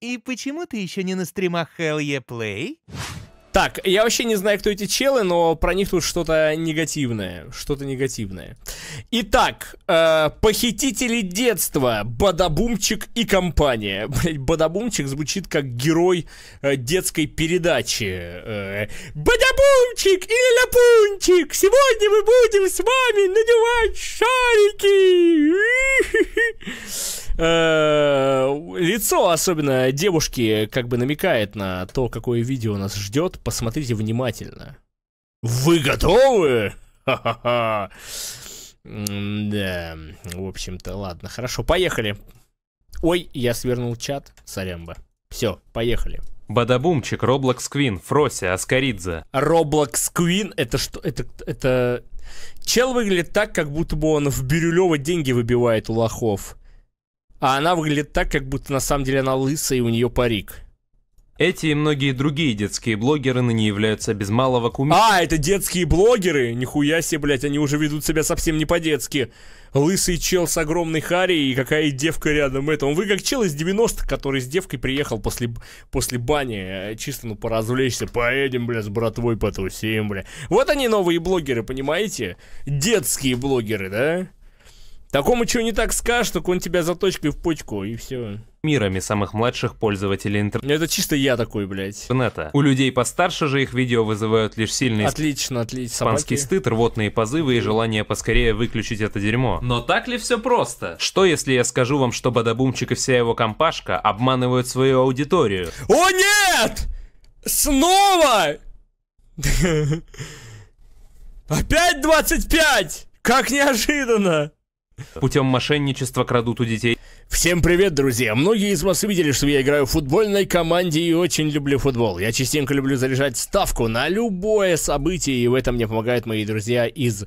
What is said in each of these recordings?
И почему ты еще не на стримах Hell Yeah Play? Так, я вообще не знаю, кто эти челы, но про них тут что-то негативное. Что-то негативное. Итак, э, похитители детства, Бадабумчик и компания. Блять, Бадабумчик звучит как герой э, детской передачи. Э, Бадабумчик и Ляпунчик, сегодня мы будем с вами надевать шарики. Э, лицо, особенно девушки, как бы намекает на то, какое видео нас ждет. Посмотрите внимательно. Вы готовы? Ха-ха-ха. Да, в общем-то, ладно, хорошо, поехали. Ой, я свернул чат, сорямба. Все, поехали. Бадабумчик, Роблокс Квин, Фрося, Аскаридзе. Роблокс Квин, это что? Это, это... Чел выглядит так, как будто бы он в Бирюлево деньги выбивает у лохов. А она выглядит так, как будто на самом деле она лысая и у нее парик. Эти и многие другие детские блогеры ныне являются без малого куми... А, это детские блогеры? Нихуя себе, блядь, они уже ведут себя совсем не по-детски. Лысый чел с огромной харей и какая девка рядом. Это, он вы как чел из 90-х, который с девкой приехал после, после бани, э, чисто, ну, поразвлечься. Поедем, бля, с братвой потусим, бля. Вот они новые блогеры, понимаете? Детские блогеры, да? Такому что не так скажешь, так он тебя заточкой в почку, и все. Мирами самых младших пользователей интернета. Это чисто я такой, блядь. У людей постарше же их видео вызывают лишь сильный Отлично, отлично. испанский стыд, рвотные позывы и желание поскорее выключить это дерьмо. Но так ли все просто? Что если я скажу вам, что Бадабумчик и вся его компашка обманывают свою аудиторию? О нет! Снова! Опять 25! Как неожиданно! Путем мошенничества крадут у детей. Всем привет, друзья! Многие из вас видели, что я играю в футбольной команде и очень люблю футбол. Я частенько люблю заряжать ставку на любое событие, и в этом мне помогают мои друзья из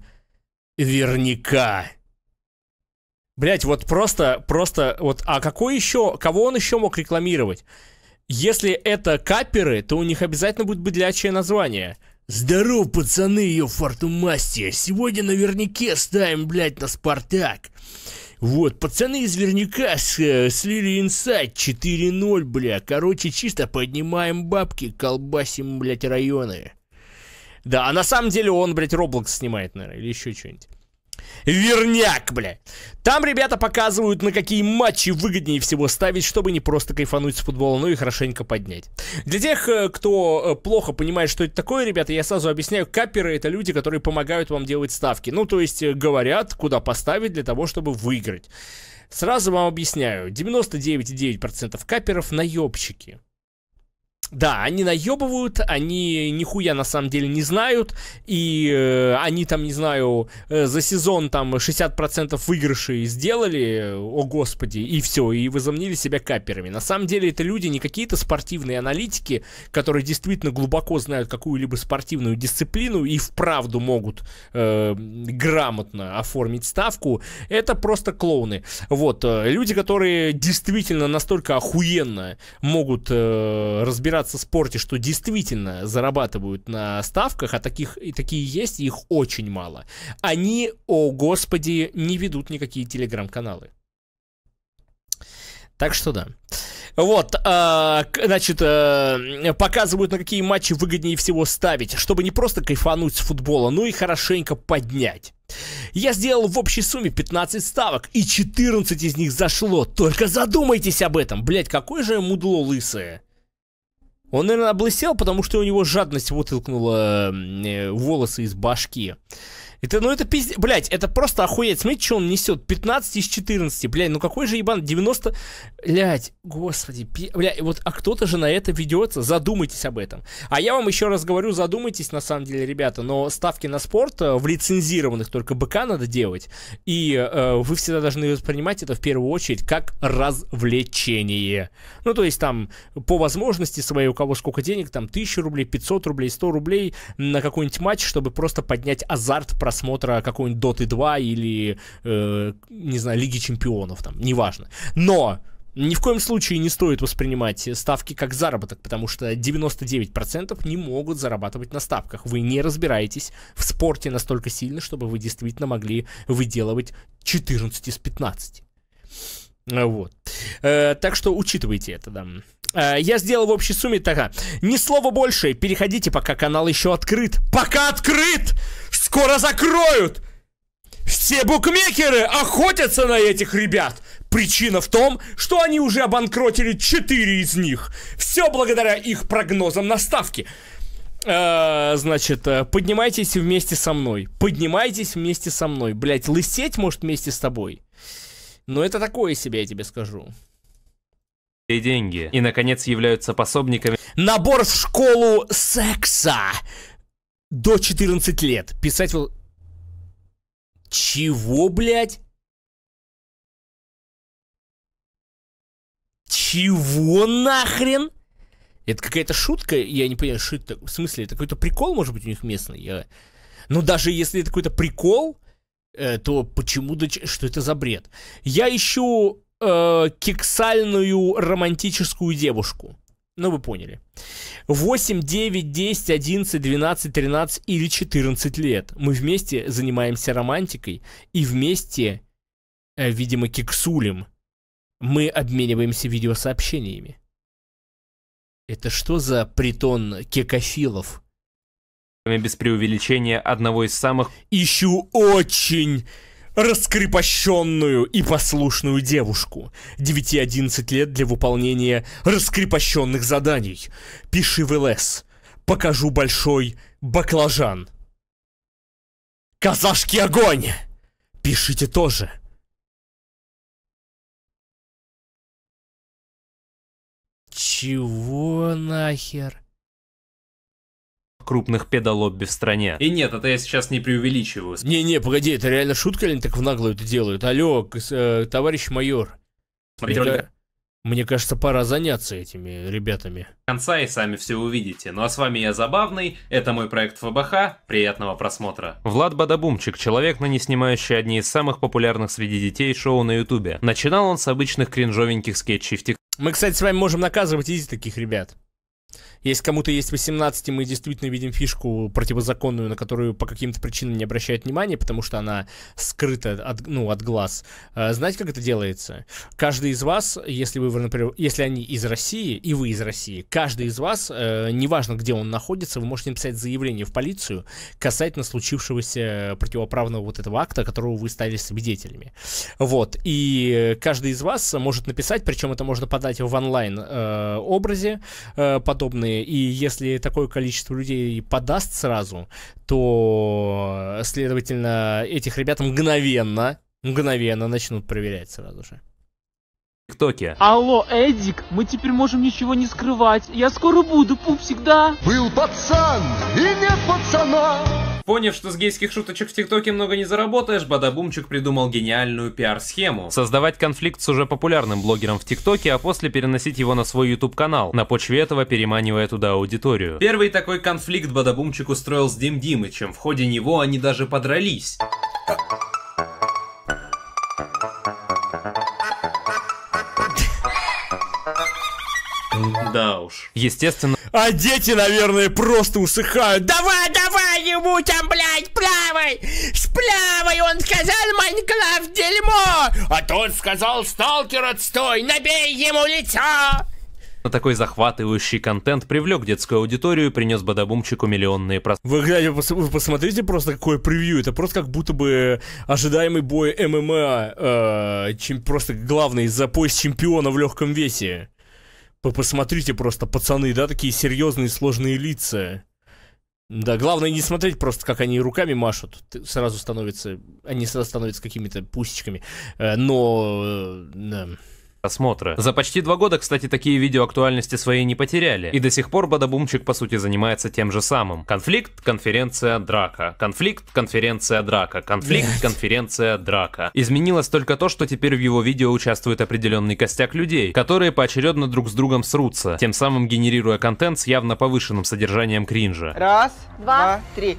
Верняка. Блять, вот просто, просто, вот, а какой еще, кого он еще мог рекламировать? Если это каперы, то у них обязательно будет быдлячее название – Здорово, пацаны, ее фортумастия. Сегодня наверняка ставим, блядь, на Спартак. Вот, пацаны из Верняка э, слили инсайт 4-0, бля. Короче, чисто поднимаем бабки, колбасим, блядь, районы. Да, а на самом деле он, блядь, Роблокс снимает, наверное, или еще что-нибудь. Верняк, бля. Там ребята показывают, на какие матчи выгоднее всего ставить, чтобы не просто кайфануть с футбола, но и хорошенько поднять. Для тех, э, кто э, плохо понимает, что это такое, ребята, я сразу объясняю. Каперы — это люди, которые помогают вам делать ставки. Ну, то есть э, говорят, куда поставить для того, чтобы выиграть. Сразу вам объясняю. 99,9% каперов — наебщики. Да, они наебывают, они нихуя на самом деле не знают, и э, они там, не знаю, э, за сезон там 60% выигрышей сделали, о господи, и все, и возомнили себя каперами. На самом деле это люди не какие-то спортивные аналитики, которые действительно глубоко знают какую-либо спортивную дисциплину и вправду могут э, грамотно оформить ставку. Это просто клоуны. Вот, э, люди, которые действительно настолько охуенно могут э, разбираться разбираться в спорте, что действительно зарабатывают на ставках, а таких и такие есть, их очень мало, они, о господи, не ведут никакие телеграм-каналы. Так что да. Вот, э, значит, э, показывают, на какие матчи выгоднее всего ставить, чтобы не просто кайфануть с футбола, но и хорошенько поднять. Я сделал в общей сумме 15 ставок, и 14 из них зашло. Только задумайтесь об этом. Блять, какое же мудло лысое. Он, наверное, облысел, потому что у него жадность вытолкнула э, волосы из башки. Это, ну это пиздец, блядь, это просто охуеть. Смотрите, что он несет. 15 из 14, блядь, ну какой же ебан, 90, блядь, господи, пи... блядь, вот, а кто-то же на это ведется, задумайтесь об этом. А я вам еще раз говорю, задумайтесь, на самом деле, ребята, но ставки на спорт э, в лицензированных только БК надо делать, и э, вы всегда должны воспринимать это в первую очередь как развлечение. Ну, то есть там, по возможности своей, у кого сколько денег, там, 1000 рублей, 500 рублей, 100 рублей на какой-нибудь матч, чтобы просто поднять азарт, просмотра какой-нибудь Доты 2 или, э, не знаю, Лиги Чемпионов, там, неважно. Но ни в коем случае не стоит воспринимать ставки как заработок, потому что 99% не могут зарабатывать на ставках. Вы не разбираетесь в спорте настолько сильно, чтобы вы действительно могли выделывать 14 из 15. А, Вот. Э, так что учитывайте это, да. Э, я сделал в общей сумме так. Ни слова больше. Переходите, пока канал еще открыт. Пока открыт! Скоро закроют! Все букмекеры охотятся на этих ребят. Причина в том, что они уже обанкротили 4 из них. Все благодаря их прогнозам на ставки. Э, значит, э, поднимайтесь вместе со мной. Поднимайтесь вместе со мной. Блять, лысеть может вместе с тобой. Но это такое себе, я тебе скажу. и деньги. И, наконец, являются пособниками Набор в школу секса. До 14 лет. Писать... вот- Чего, блядь? Чего нахрен? Это какая-то шутка? Я не понимаю, это... В смысле, это какой-то прикол, может быть, у них местный? Я... Ну, даже если это какой-то прикол, э, то почему... да Что это за бред? Я ищу э, кексальную романтическую девушку. Ну, вы поняли. 8, 9, 10, 11, 12, 13 или 14 лет. Мы вместе занимаемся романтикой и вместе, э, видимо, кексулем. Мы обмениваемся видеосообщениями. Это что за притон кекофилов? без преувеличения одного из самых Ищу очень раскрепощенную и послушную девушку. 9-11 лет для выполнения раскрепощенных заданий. Пиши в ЛС. Покажу большой баклажан. Казашки огонь! Пишите тоже. Чего нахер? Крупных педалобби в стране. И нет, это я сейчас не преувеличиваю. Не-не, погоди, это реально шутка или они так в наглую это делают? Алло, э, товарищ майор. Мне, Смотрите, ка- мне кажется, пора заняться этими ребятами. конца и сами все увидите. Ну а с вами я Забавный, это мой проект ФБХ, приятного просмотра. Влад Бадабумчик, человек, ныне снимающий одни из самых популярных среди детей шоу на ютубе. Начинал он с обычных кринжовеньких скетчей в Мы, кстати, с вами можем наказывать изи таких ребят. Если кому-то есть 18, и мы действительно видим фишку противозаконную, на которую по каким-то причинам не обращают внимания, потому что она скрыта от, ну, от глаз. А, Знаете, как это делается? Каждый из вас, если вы, например, если они из России, и вы из России, каждый из вас, э, неважно, где он находится, вы можете написать заявление в полицию касательно случившегося противоправного вот этого акта, которого вы стали свидетелями. Вот. И каждый из вас может написать, причем это можно подать в онлайн э, э, подобные. И если такое количество людей подаст сразу, то, следовательно, этих ребят мгновенно, мгновенно начнут проверять сразу же. ТикТоке. Алло, Эдик, мы теперь можем ничего не скрывать. Я скоро буду, пупсик, да? Был пацан и нет пацана. Поняв, что с гейских шуточек в ТикТоке много не заработаешь, Бадабумчик придумал гениальную пиар-схему. Создавать конфликт с уже популярным блогером в ТикТоке, а после переносить его на свой YouTube-канал, на почве этого переманивая туда аудиторию. Первый такой конфликт Бадабумчик устроил с Дим Димычем, в ходе него они даже подрались. Да уж. Естественно, А дети, наверное, просто усыхают. Давай, ему там, блядь, плавай! Сплавай! Он сказал Майнкрафт дерьмо! А тот сказал Сталкер отстой! Набей ему лицо! такой захватывающий контент привлек детскую аудиторию и принес Бадабумчику миллионные просмотры. Вы, глядя, пос- вы посмотрите просто какое превью. Это просто как будто бы ожидаемый бой ММА. э, чем просто главный за пояс чемпиона в легком весе. Вы посмотрите просто, пацаны, да, такие серьезные сложные лица. Да, главное не смотреть просто, как они руками машут. Ты- Сразу становится, они сразу становятся какими-то пусечками. Э, Но, э, да. Просмотра. За почти два года, кстати, такие видео актуальности своей не потеряли. И до сих пор Бадабумчик, по сути, занимается тем же самым. Конфликт, конференция, драка. Конфликт, конференция, драка. Конфликт, конференция, драка. Изменилось только то, что теперь в его видео участвует определенный костяк людей, которые поочередно друг с другом срутся, тем самым генерируя контент с явно повышенным содержанием кринжа. Раз, два, три.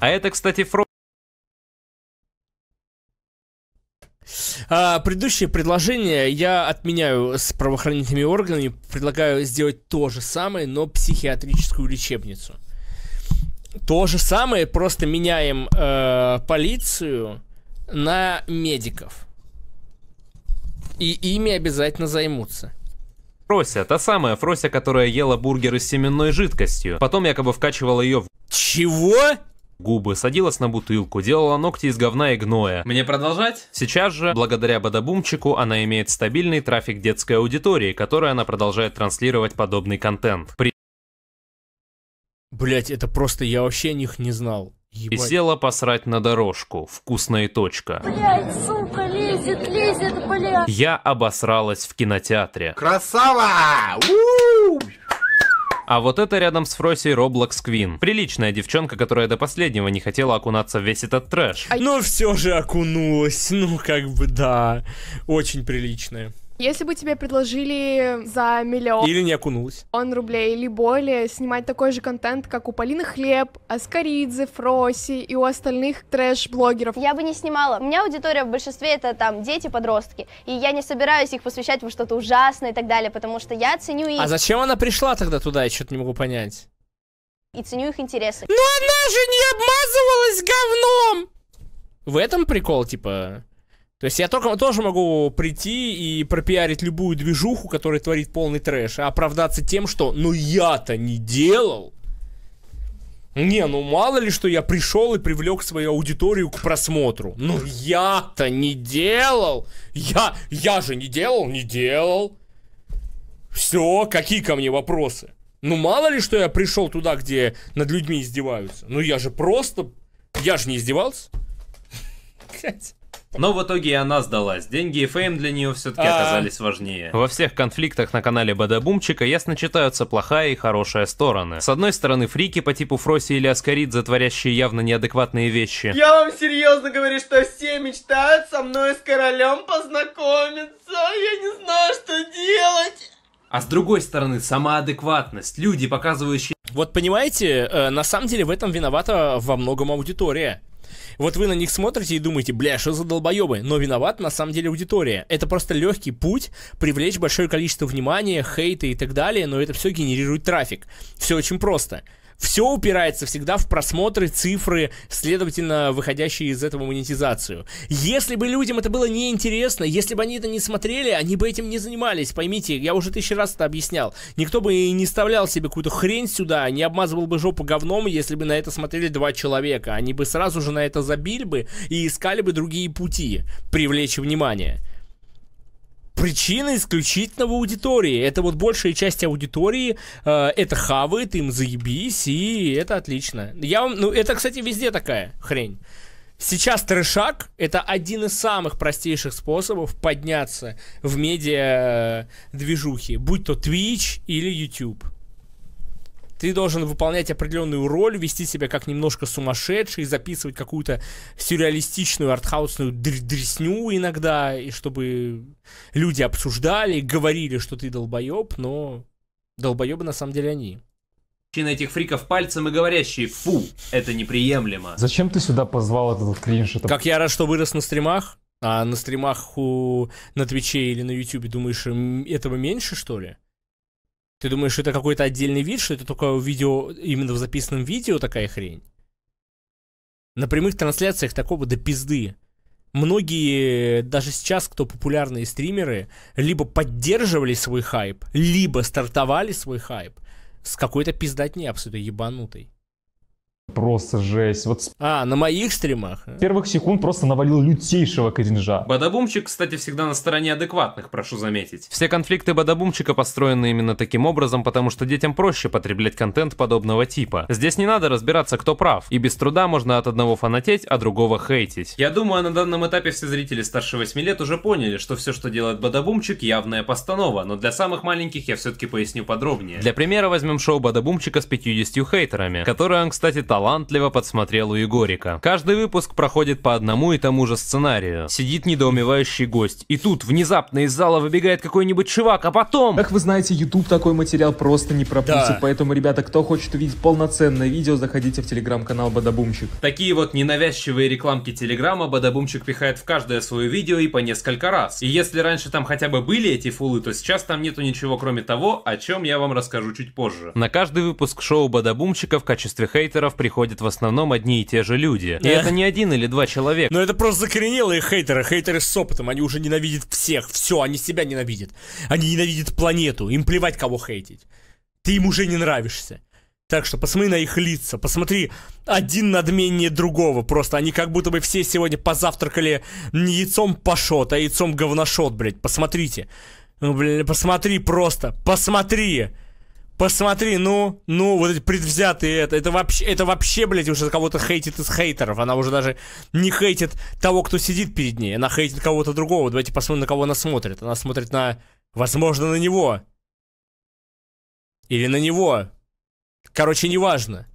А это, кстати, Фро... А, предыдущее предложение я отменяю с правоохранительными органами. Предлагаю сделать то же самое, но психиатрическую лечебницу. То же самое, просто меняем э, полицию на медиков. И ими обязательно займутся. Фрося, та самая Фрося, которая ела бургеры с семенной жидкостью. Потом якобы вкачивала ее в Чего? губы, садилась на бутылку, делала ногти из говна и гноя. Мне продолжать? Сейчас же, благодаря Бадабумчику, она имеет стабильный трафик детской аудитории, которой она продолжает транслировать подобный контент. При Блять, это просто я вообще о них не знал. и Ебать. села посрать на дорожку. Вкусная точка. Блять, сука, лезет, лезет, блядь. Я обосралась в кинотеатре. Красава! А вот это рядом с Фросей Роблокс Квин. Приличная девчонка, которая до последнего не хотела окунаться в весь этот трэш. Но все же окунулась. Ну, как бы да. Очень приличная. Если бы тебе предложили за миллион Или не окунулась. рублей или более снимать такой же контент, как у Полины Хлеб, Аскаридзе, Фроси и у остальных трэш-блогеров, Я бы не снимала. У меня аудитория в большинстве это там дети, подростки. И я не собираюсь их посвящать во что-то ужасное и так далее, потому что я ценю их А зачем она пришла тогда туда? Я что-то не могу понять. и ценю их интересы. Но она же не обмазывалась говном! В этом прикол, типа... То есть я только, тоже могу прийти и пропиарить любую движуху, которая творит полный трэш, а оправдаться тем, что «ну я-то не делал». Не, ну мало ли, что я пришел и привлек свою аудиторию к просмотру. Ну я-то не делал. Я, я же не делал, не делал. Все, какие ко мне вопросы? Ну мало ли, что я пришел туда, где над людьми издеваются. Ну я же просто... Я же не издевался. Но в итоге и она сдалась. Деньги и фейм для нее все-таки А. оказались важнее. Во всех конфликтах на канале Бадабумчика ясно читаются плохая и хорошая стороны. С одной стороны, фрики по типу Фроси или Аскаридзе, творящие явно неадекватные вещи. Я вам серьезно говорю, что все мечтают со мной с королем познакомиться. Я не знаю, что делать. А с другой стороны, сама адекватность. Люди, показывающие Вот понимаете, э, на самом деле в этом виновата во многом аудитория. Вот вы на них смотрите и думаете, бля, что за долбоебы? Но виноват на самом деле аудитория. Это просто легкий путь привлечь большое количество внимания, хейта и так далее, но это все генерирует трафик. Все очень просто. Все упирается всегда в просмотры, цифры, следовательно, выходящие из этого монетизацию. Если бы людям это было неинтересно, если бы они это не смотрели, они бы этим не занимались. Поймите, я уже тысячу раз это объяснял. Никто бы и не вставлял себе какую-то хрень сюда, не обмазывал бы жопу говном, если бы на это смотрели два человека. Они бы сразу же на это забили бы и искали бы другие пути привлечь внимание. Причина исключительно в аудитории. Это вот большая часть аудитории э, это хавает, им заебись, и это отлично. Я вам, ну, это, кстати, везде такая хрень. Сейчас трешак это один из самых простейших способов подняться в медиа э, будь то Twitch или YouTube. Ты должен выполнять определенную роль, вести себя как немножко сумасшедший, записывать какую-то сюрреалистичную артхаусную др- дресню иногда, и чтобы люди обсуждали, говорили, что ты долбоеб, но долбоебы на самом деле они. на этих фриков пальцем и говорящие «Фу, это неприемлемо». Зачем ты сюда позвал этот кринж? Это Как я рад, что вырос на стримах, а на стримах у... на Твиче или на Ютубе, думаешь, этого меньше, что ли? Ты думаешь, это какой-то отдельный вид, что это только в видео, именно в записанном видео такая хрень? На прямых трансляциях такого до пизды. Многие, даже сейчас, кто популярные стримеры, либо поддерживали свой хайп, либо стартовали свой хайп с какой-то пиздатни абсолютно ебанутой. Просто жесть. Вот с А, на моих стримах? первых секунд просто навалил лютейшего кринжа. Бадабумчик, кстати, всегда на стороне адекватных, прошу заметить. Все конфликты Бадабумчика построены именно таким образом, потому что детям проще потреблять контент подобного типа. Здесь не надо разбираться, кто прав, и без труда можно от одного фанатеть, а другого хейтить. Я думаю, на данном этапе все зрители старше 8 лет уже поняли, что все, что делает Бадабумчик, явная постанова, но для самых маленьких я все-таки поясню подробнее. Для примера возьмем шоу Бадабумчика с 50 хейтерами, которое он, кстати, талантливо талантливо подсмотрел у Егорика. Каждый выпуск проходит по одному и тому же сценарию. Сидит недоумевающий гость, и тут внезапно из зала выбегает какой-нибудь чувак, а потом... Как вы знаете, YouTube такой материал просто не пропустит, Да. поэтому, ребята, кто хочет увидеть полноценное видео, заходите в телеграм-канал Бадабумчик. Такие вот ненавязчивые рекламки Телеграма Бадабумчик пихает в каждое свое видео и по несколько раз. И если раньше там хотя бы были эти фулы, то сейчас там нету ничего кроме того, о чем я вам расскажу чуть позже. На каждый выпуск шоу Бадабумчика в качестве хейтеров приходят в основном одни и те же люди. И это не один или два человека. Но это просто закоренелые хейтеры, хейтеры с опытом. Они уже ненавидят всех. Все, они себя ненавидят. Они ненавидят планету. Им плевать, кого хейтить. Ты им уже не нравишься. Так что посмотри на их лица, посмотри один надменнее другого. Просто они как будто бы все сегодня позавтракали не яйцом пашот, а яйцом говношот, блядь. Посмотрите. Ну, блин, посмотри просто, посмотри. Посмотри, ну, ну, вот эти предвзятые, это, это вообще, это вообще, блядь, уже кого-то хейтит из хейтеров. Она уже даже не хейтит того, кто сидит перед ней. Она хейтит кого-то другого. Давайте посмотрим, на кого она смотрит. Она смотрит на, возможно, на него. Или на него. Короче, неважно.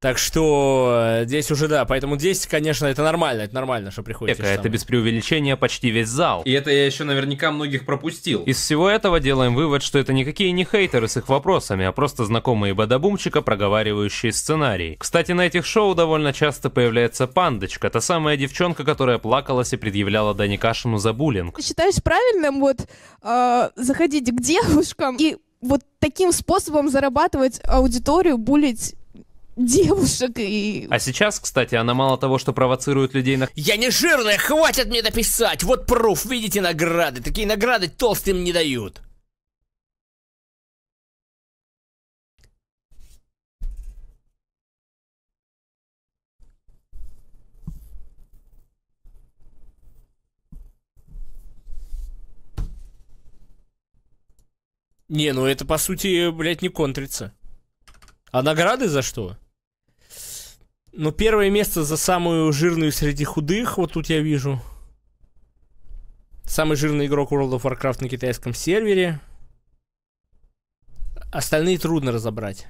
Так что э, здесь уже да, поэтому здесь, конечно, это нормально, это нормально, что приходит. же Это без преувеличения почти весь зал. И это я еще наверняка многих пропустил. Из всего этого делаем вывод, что это никакие не хейтеры с их вопросами, а просто знакомые бадабумчика, проговаривающие сценарий. Кстати, на этих шоу довольно часто появляется пандочка, та самая девчонка, которая плакалась и предъявляла Дани Кашину за буллинг. Ты считаешь правильным вот э, заходить к девушкам и вот таким способом зарабатывать аудиторию, булить девушек и... А сейчас, кстати, она мало того, что провоцирует людей на Я не жирная, хватит мне дописать. Вот пруф, видите награды. Такие награды толстым не дают. Не, ну это по сути, блядь, не контрится. А награды за что? Ну, первое место за самую жирную среди худых, вот тут я вижу. Самый жирный игрок World of Warcraft на китайском сервере. Остальные трудно разобрать.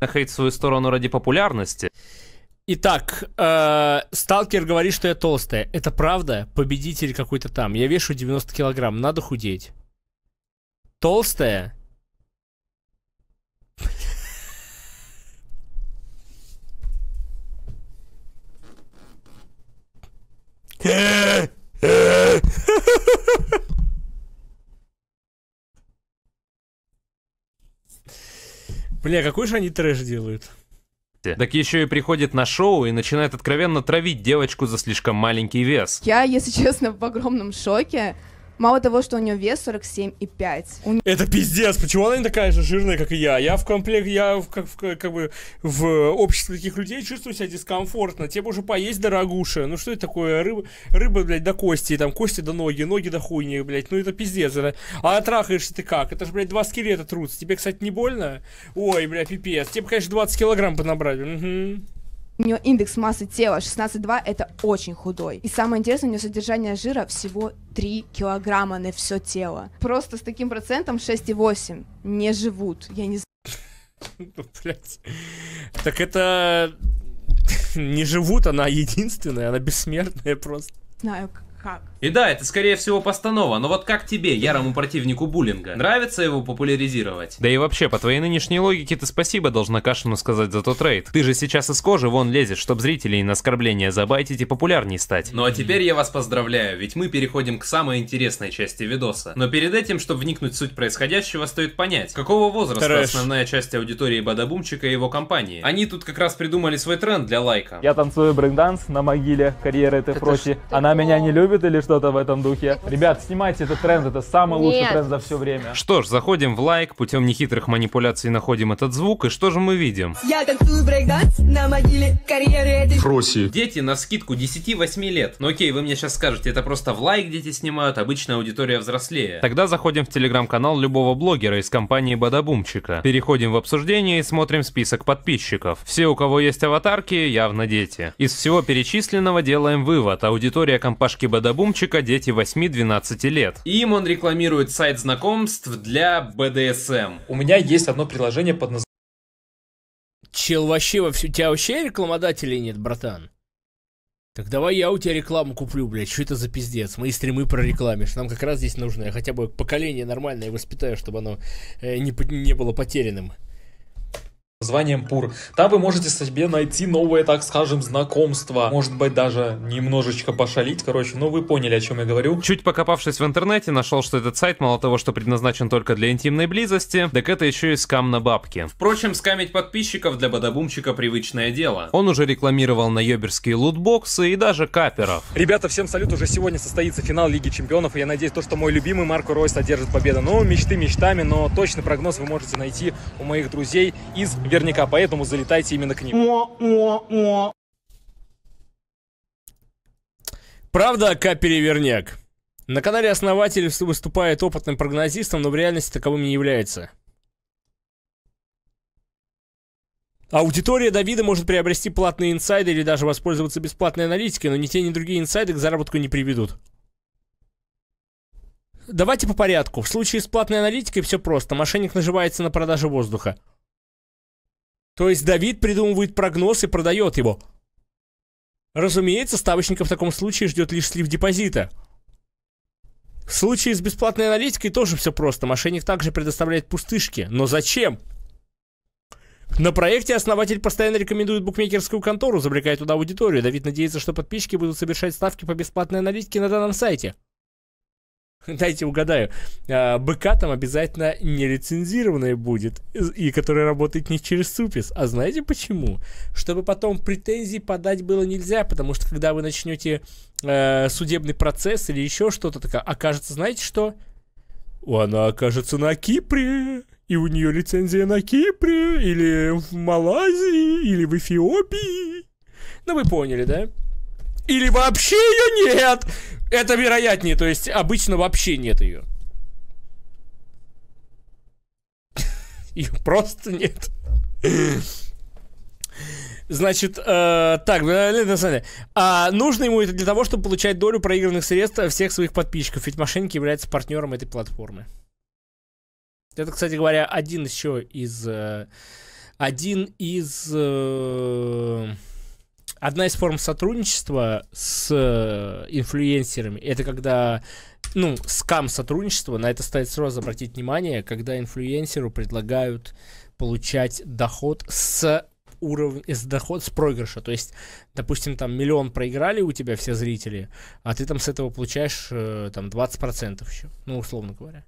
на хейт в свою сторону ради популярности. Итак, э, Сталкер говорит, что я толстая. Это правда? Победитель какой-то там. Я вешу 90 килограмм, надо худеть. Толстая? Бля, какой же они трэш делают? Так еще и приходит на шоу и начинает откровенно травить девочку за слишком маленький вес. Я, если честно, в огромном шоке. Мало того, что у нее вес 47,5. У Это пиздец, почему она не такая же жирная, как и я? Я в комплект, я в, как, в- как бы в обществе таких людей чувствую себя дискомфортно. Тебе уже поесть, дорогуша. Ну что это такое? Рыба, рыба, блядь, до кости, там кости до ноги, ноги до хуйни, блядь. Ну это пиздец. Это... А трахаешься ты как? Это же, блядь, два скелета трутся. Тебе, кстати, не больно? Ой, блядь, пипец. Тебе, конечно, 20 килограмм бы набрать. У нее индекс массы тела 16,2, это очень худой. И самое интересное, у нее содержание жира всего 3 килограмма на все тело. Просто с таким процентом 6,8 не живут. Я не Ну, блядь. Так это... Не живут, она единственная, она бессмертная просто. знаю как. И да, это скорее всего постанова, но вот как тебе, ярому противнику буллинга, нравится его популяризировать? Да и вообще, по твоей нынешней логике ты спасибо должна Кашину сказать за тот рейд. Ты же сейчас из кожи вон лезешь, чтоб зрителей на оскорбления забайтить и популярней стать. Ну а теперь я вас поздравляю, ведь мы переходим к самой интересной части видоса. Но перед этим, чтобы вникнуть в суть происходящего, стоит понять, какого возраста Трэш. основная часть аудитории Бадабумчика и его компании. Они тут как раз придумали свой тренд для лайка. Я танцую брейкданс на могиле карьеры этой Фроси. Она меня не любит или что-то в этом духе? Ребят, снимайте этот тренд, это самый лучший Нет. тренд за все время. Что ж, заходим в Like, путем нехитрых манипуляций находим этот звук, и что же мы видим? Я танцую брейкданс на могиле карьеры этой Фроси. Дети на скидку 10-8 лет. Ну окей, вы мне сейчас скажете, это просто в Like дети снимают, обычная аудитория взрослее. Тогда заходим в телеграм-канал любого блогера из компании Бадабумчика. Переходим в обсуждение и смотрим список подписчиков. Все, у кого есть аватарки, явно дети. Из всего перечисленного делаем вывод. Аудитория компашки Бадабумчика дети 8-12 лет. Им он рекламирует сайт знакомств для BDSM. У меня есть одно приложение под названием Чел вообще во всю... У тебя вообще рекламодателей нет, братан? Так давай я у тебя рекламу куплю, блядь. Что это за пиздец? Мои стримы прорекламишь. Нам как раз здесь нужно. Я хотя бы поколение нормальное воспитаю, чтобы оно э, не, не было потерянным. Названием Пур. Там вы можете себе найти новое, так скажем, знакомство. Может быть, даже немножечко пошалить, короче. Ну, вы поняли, о чем я говорю. Чуть покопавшись в интернете, нашел, что этот сайт мало того, что предназначен только для интимной близости, так это еще и скам на бабки. Впрочем, скамить подписчиков для бадабумчика привычное дело. Он уже рекламировал наеберские лутбоксы и даже каперов. Ребята, всем салют, уже сегодня состоится финал Лиги Чемпионов, и я надеюсь, то, что мой любимый Марко Ройс одержит победу. Ну, мечты мечтами, но точный прогноз вы можете найти у моих друзей из Верняка, поэтому залетайте именно к ним. Правда о Капере Верняк? На канале основатель выступает опытным прогнозистом, но в реальности таковым не является. Аудитория Давида может приобрести платные инсайды или даже воспользоваться бесплатной аналитикой, но ни те, ни другие инсайды к заработку не приведут. Давайте по порядку. В случае с платной аналитикой все просто. Мошенник наживается на продаже воздуха. То есть Давид придумывает прогноз и продает его. Разумеется, ставочника в таком случае ждет лишь слив депозита. В случае с бесплатной аналитикой тоже все просто. Мошенник также предоставляет пустышки. Но зачем? На проекте основатель постоянно рекомендует букмекерскую контору, завлекая туда аудиторию. Давид надеется, что подписчики будут совершать ставки по бесплатной аналитике на данном сайте. Дайте угадаю. А, БК там обязательно нелицензированная будет, и которая работает не через Супис. А знаете почему? Чтобы потом претензий подать было нельзя, потому что когда вы начнете э, судебный процесс или еще что-то такое, окажется, знаете что? Она окажется на Кипре, и у нее лицензия на Кипре, или в Малайзии, или в Эфиопии. Ну вы поняли, да? Или вообще ее нет! Это вероятнее, то есть обычно вообще нет ее. Ее просто нет. Значит, э, так, э, на самом деле, а нужно ему это для того, чтобы получать долю проигранных средств всех своих подписчиков, ведь мошенники являются партнером этой платформы. Это, кстати говоря, один еще из... э, один из... э, одна из форм сотрудничества с э, инфлюенсерами, это когда, ну, скам сотрудничества, на это стоит сразу обратить внимание, когда инфлюенсеру предлагают получать доход с уровня, с доход с проигрыша, то есть, допустим, там миллион проиграли у тебя все зрители, а ты там с этого получаешь э, там 20% еще, ну, условно говоря.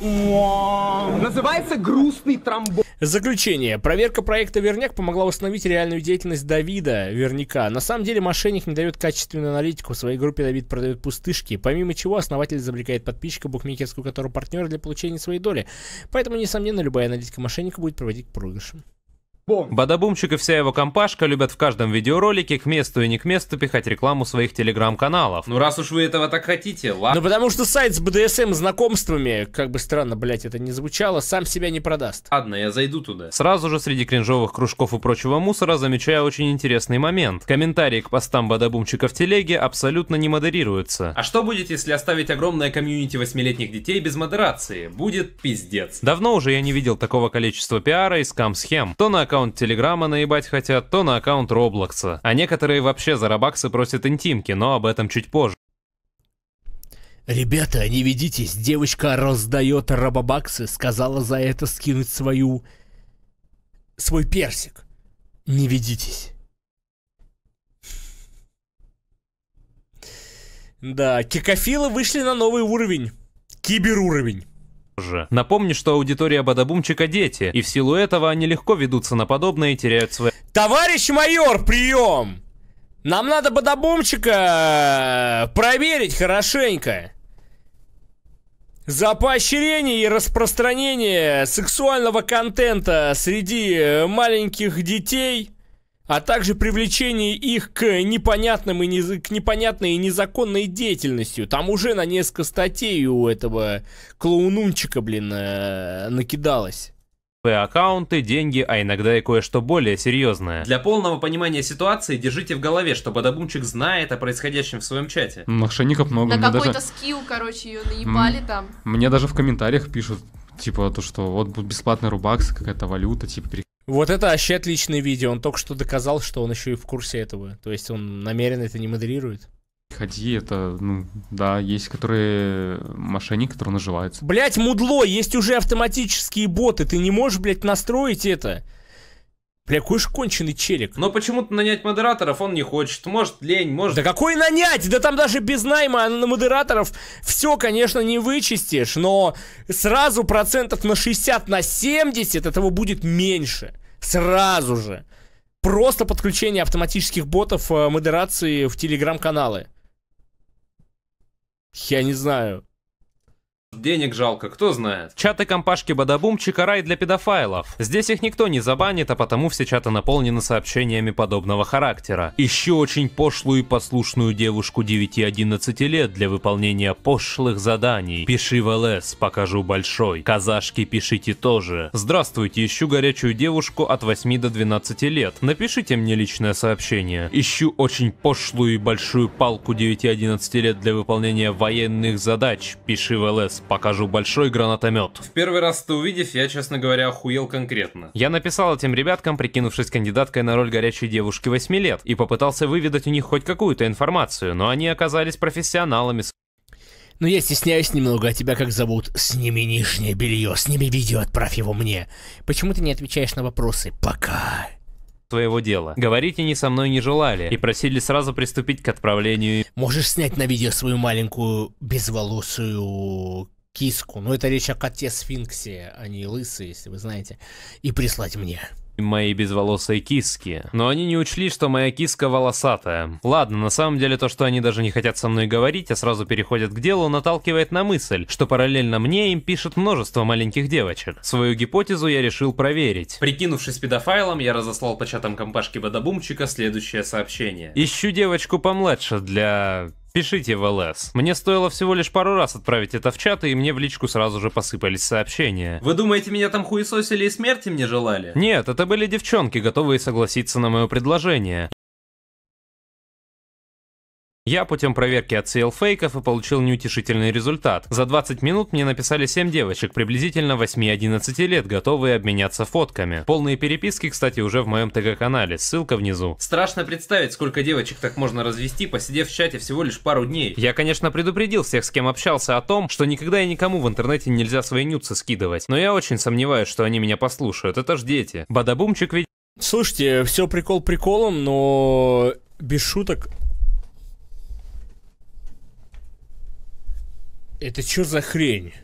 Называется грустный тромбон. Заключение. Проверка проекта Верняк помогла установить реальную деятельность Давида Верняка. На самом деле мошенник не дает качественную аналитику. В своей группе Давид продает пустышки, помимо чего основатель завлекает подписчика букмекерскую, которую партнер для получения своей доли. Поэтому, несомненно, любая аналитика мошенника будет приводить к проигрышам. Бадабумчик и вся его компашка любят в каждом видеоролике к месту и не к месту пихать рекламу своих телеграм-каналов. Ну раз уж вы этого так хотите, ладно. Ну потому что сайт с БДСМ знакомствами, как бы странно, блять, это не звучало, сам себя не продаст. Ладно, я зайду туда. Сразу же среди кринжовых кружков и прочего мусора замечаю очень интересный момент. Комментарии к постам Бадабумчика в телеге абсолютно не модерируются. А что будет, если оставить огромное комьюнити восьмилетних детей без модерации? Будет пиздец. Давно уже я не видел такого количества пиара и скам-схем. То на аккаунт Телеграма наебать хотят, то на аккаунт Роблокса. А некоторые вообще за робаксы просят интимки, но об этом чуть позже. Ребята, не ведитесь, девочка раздает робобаксы, сказала за это скинуть свою... свой персик. Не ведитесь. Да, кикофилы вышли на новый уровень. Киберуровень. Же. Напомню, что аудитория Бадабумчика дети, и в силу этого они легко ведутся на подобное и теряют свои... Товарищ майор, прием! Нам надо Бадабумчика проверить хорошенько. За поощрение и распространение сексуального контента среди маленьких детей, а также привлечение их к непонятным и не, к непонятной и незаконной деятельностью. Там уже на несколько статей у этого клоунунчика, блин, э, накидалось. аккаунты, деньги, а иногда и кое-что более серьезное. Для полного понимания ситуации держите в голове, что Бадабумчик знает о происходящем в своем чате. Мошенников много. На какой-то даже, скилл, короче, ее наебали М. там. мне даже в комментариях пишут, типа, то, что вот будут бесплатные рубаксы, какая-то валюта, типа, пере- Вот это вообще отличное видео. Он только что доказал, что он еще и в курсе этого. То есть он намеренно это не модерирует. Ходи, это, ну, да, есть которые мошенники, которые наживаются. Блять, мудло, есть уже автоматические боты. Ты не можешь, блядь, настроить это. Бля, какой же конченый челик. Но почему-то нанять модераторов он не хочет. Может, лень, может... Да какой нанять? Да там даже без найма на модераторов все, конечно, не вычистишь, но сразу процентов на 60, на 70 этого будет меньше. Сразу же. Просто подключение автоматических ботов э, модерации в телеграм-каналы. Я не знаю. Денег жалко, кто знает. Чаты компашки Бадабумчика рай для педофайлов. Здесь их никто не забанит, а потому все чаты наполнены сообщениями подобного характера. Ищу очень пошлую и послушную девушку 9-11 лет для выполнения пошлых заданий. Пиши в ЛС, покажу большой. Казашки пишите тоже. Здравствуйте, ищу горячую девушку от 8 до 12 лет. Напишите мне личное сообщение. Ищу очень пошлую и большую палку 9-11 лет для выполнения военных задач. Пиши в ЛС, покажу большой гранатомет. В первый раз это увидев, я, честно говоря, охуел конкретно. Я написал этим ребяткам, прикинувшись кандидаткой на роль горячей девушки 8 лет, и попытался выведать у них хоть какую-то информацию, но они оказались профессионалами. Ну я стесняюсь немного, а тебя как зовут? Сними нижнее белье, сними видео, отправь его мне. Почему ты не отвечаешь на вопросы? Пока. своего дела. Говорить они со мной не желали и просили сразу приступить к отправлению Можешь снять на видео свою маленькую безволосую киску. Ну это речь о коте сфинксе, а не лысый, если вы знаете. И прислать мне. моей безволосой киски. Но они не учли, что моя киска волосатая. Ладно, на самом деле то, что они даже не хотят со мной говорить, а сразу переходят к делу, наталкивает на мысль, что параллельно мне им пишет множество маленьких девочек. Свою гипотезу я решил проверить. Прикинувшись педофайлом, я разослал по чатам компашки Бадабумчика следующее сообщение. Ищу девочку помладше для... Пишите в ЛС. Мне стоило всего лишь пару раз отправить это в чат, и мне в личку сразу же посыпались сообщения. Вы думаете, меня там хуесосили и смерти мне желали? Нет, это были девчонки, готовые согласиться на мое предложение. Я путем проверки отсеял фейков и получил неутешительный результат. За 20 минут мне написали 7 девочек, приблизительно 8-11 лет, готовые обменяться фотками. Полные переписки, кстати, уже в моем ТГ-канале, ссылка внизу. Страшно представить, сколько девочек так можно развести, посидев в чате всего лишь пару дней. Я, конечно, предупредил всех, с кем общался, о том, что никогда и никому в интернете нельзя свои нюцы скидывать. Но я очень сомневаюсь, что они меня послушают, это ж дети. Бадабумчик ведь... Слушайте, все прикол приколом, но без шуток. Это что за хрень?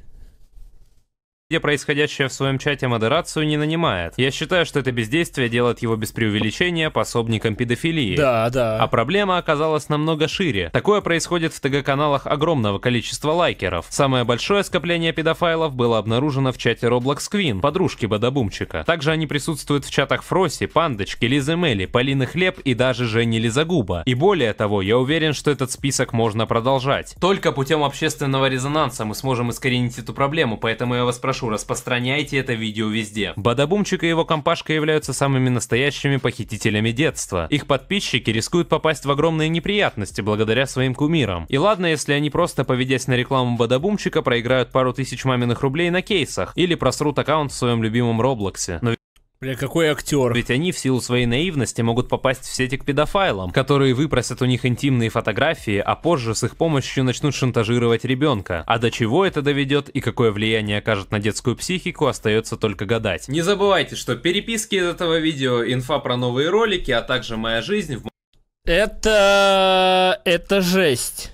Где происходящее в своем чате модерацию не нанимает. Я считаю, что это бездействие делает его без преувеличения пособником педофилии. Да, да. А проблема оказалась намного шире. Такое происходит в ТГ-каналах огромного количества лайкеров. Самое большое скопление педофайлов было обнаружено в чате Roblox Queen, подружки Бадабумчика. Также они присутствуют в чатах Фроси, Пандочки, Лизы Мели, Полины Хлеб и даже Жени Лизагуба. И более того, я уверен, что этот список можно продолжать. Только путем общественного резонанса мы сможем искоренить эту проблему, поэтому я вас прошу, распространяйте это видео везде. Бадабумчик и его компашка являются самыми настоящими похитителями детства. Их подписчики рискуют попасть в огромные неприятности благодаря своим кумирам. И ладно, если они просто, поведясь на рекламу Бадабумчика, проиграют пару тысяч маминых рублей на кейсах, или просрут аккаунт в своем любимом Роблоксе. Но Бля, какой актер. ведь они в силу своей наивности могут попасть в сети к педофайлам, которые выпросят у них интимные фотографии, а позже с их помощью начнут шантажировать ребенка. А до чего это доведет и какое влияние окажет на детскую психику, остается только гадать. Не забывайте, что переписки из этого видео, инфа про новые ролики, а также моя жизнь в Это... это жесть.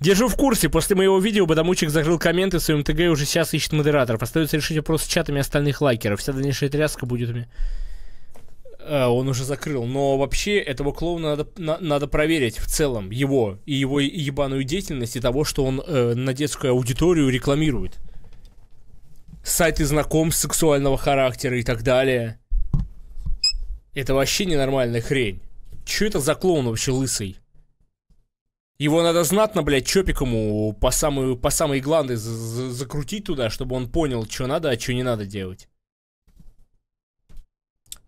Держу в курсе, после моего видео Бадамучик закрыл комменты в своем ТГ и уже сейчас ищет модераторов. Остается решить вопрос с чатами остальных лайкеров. Вся дальнейшая тряска будет у меня... А, он уже закрыл. Но вообще этого клоуна надо, на- надо проверить в целом. Его и его ебаную деятельность и того, что он э, на детскую аудиторию рекламирует. Сайты знакомств сексуального характера и так далее. Это вообще ненормальная хрень. Че это за клоун вообще лысый? Его надо знатно, блядь, чопик ему по самые, по самые гланды за- за- закрутить туда, чтобы он понял, что надо, а что не надо делать.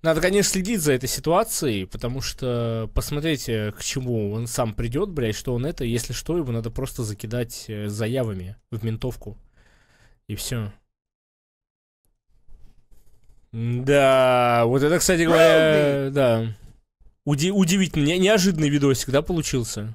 Надо, конечно, следить за этой ситуацией, потому что посмотрите, к чему он сам придет, блядь, что он это, если что, его надо просто закидать э, заявами в ментовку. И все. Да, вот это, кстати говоря, да. Уди- удивительно, не- неожиданный видосик, да, получился?